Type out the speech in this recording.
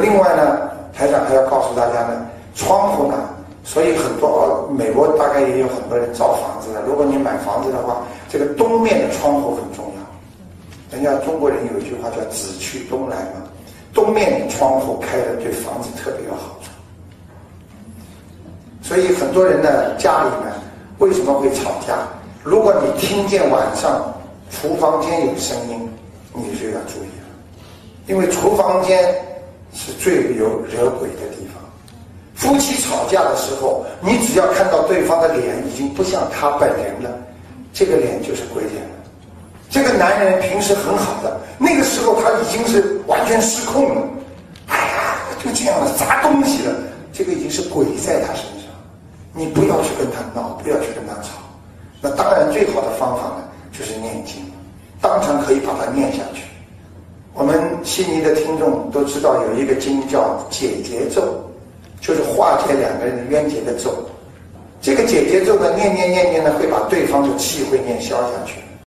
另外呢，台长还要告诉大家呢，窗户呢，所以很多美国大概也有很多人造房子的。如果你买房子的话，这个东面的窗户很重要。人家中国人有一句话叫“紫去东来”嘛，东面窗户开的对房子特别有好处。所以很多人呢，家里呢，为什么会吵架？如果你听见晚上厨房间有声音，你就要注意了，因为厨房间是最有惹鬼的地方。夫妻吵架的时候，你只要看到对方的脸已经不像他本人了，这个脸就是鬼脸了。这个男人平时很好的，那个时候他已经是完全失控了，哎呀，就这样了，砸东西了，这个已经是鬼在他身上。你不要去跟他闹，不要去跟他吵。那当然，最好的方法呢，就是念经，当场可以把它念下去。我们悉尼的听众都知道有一个经叫解结咒，就是化解两个人的冤结的咒。这个解结咒呢，念念念念呢，会把对方的气会念消下去。